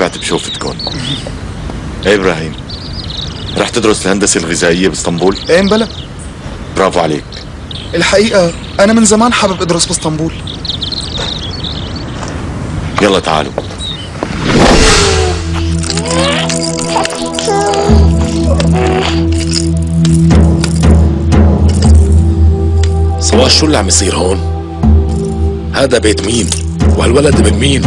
شبعت بشوفتكم إيه إبراهيم رح تدرس الهندسة الغذائية باسطنبول إيه بلا برافو عليك الحقيقة أنا من زمان حابب أدرس باسطنبول يلا تعالوا سواء شو اللي عم يصير هون؟ هذا بيت مين؟ وهالولد ابن مين؟